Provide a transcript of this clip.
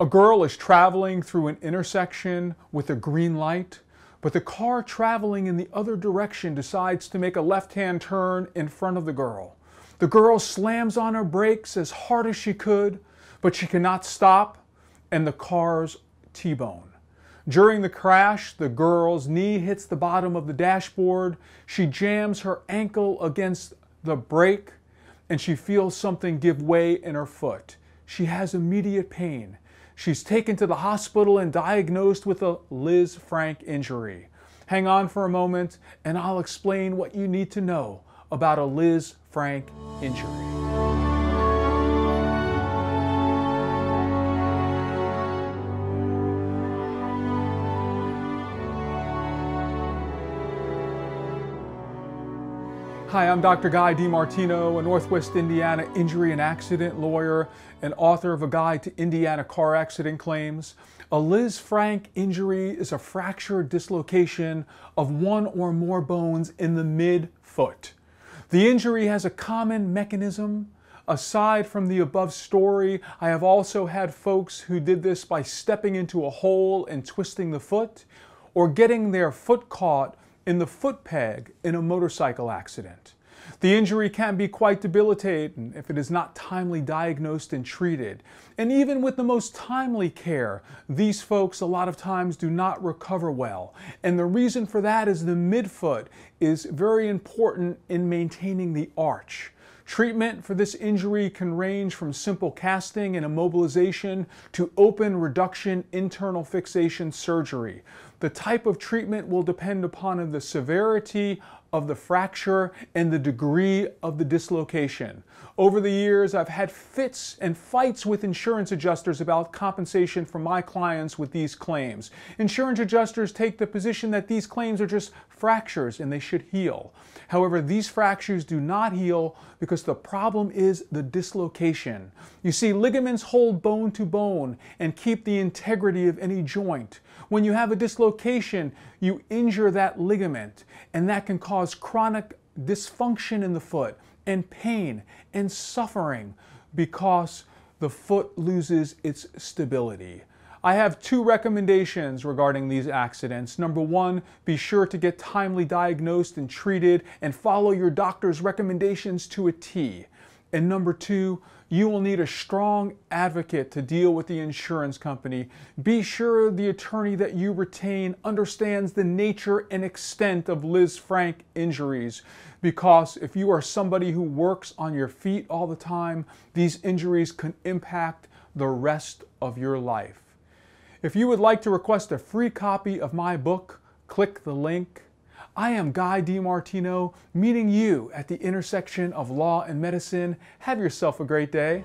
A girl is traveling through an intersection with a green light, but the car traveling in the other direction decides to make a left hand turn in front of the girl. The girl slams on her brakes as hard as she could, but she cannot stop, and the car's T bone. During the crash, the girl's knee hits the bottom of the dashboard. She jams her ankle against the brake and she feels something give way in her foot. She has immediate pain. She's taken to the hospital and diagnosed with a Lisfranc injury. Hang on for a moment and I'll explain what you need to know about a Liz Frank injury. Hi, I'm Dr. Guy DiMartino, a Northwest Indiana injury and accident lawyer and author of a guide to Indiana car accident claims. A Liz Lisfranc injury is a fractured dislocation of one or more bones in the midfoot. The injury has a common mechanism. Aside from the above story, I have also had folks who did this by stepping into a hole and twisting the foot, or getting their foot caught in the foot peg in a motorcycle accident. The injury can be quite debilitating if it is not timely diagnosed and treated. And even with the most timely care, these folks a lot of times do not recover well. And the reason for that is the midfoot is very important in maintaining the arch. Treatment for this injury can range from simple casting and immobilization to open reduction internal fixation surgery. The type of treatment will depend upon the severity of the fracture and the degree of the dislocation. Over the years, I've had fits and fights with insurance adjusters about compensation for my clients with these claims. Insurance adjusters take the position that these claims are just fractures and they should heal. However, these fractures do not heal because the problem is the dislocation. You see, ligaments hold bone to bone and keep the integrity of any joint. When you have a dislocation, you injure that ligament, and that can cause chronic dysfunction in the foot and pain and suffering because the foot loses its stability. I have two recommendations regarding these accidents. Number one, be sure to get timely diagnosed and treated and follow your doctor's recommendations to a T. And number two, you will need a strong advocate to deal with the insurance company. Be sure the attorney that you retain understands the nature and extent of Lisfranc injuries. Because if you are somebody who works on your feet all the time, these injuries can impact the rest of your life. If you would like to request a free copy of my book, click the link I am Guy DiMartino, meeting you at the intersection of law and medicine. Have yourself a great day.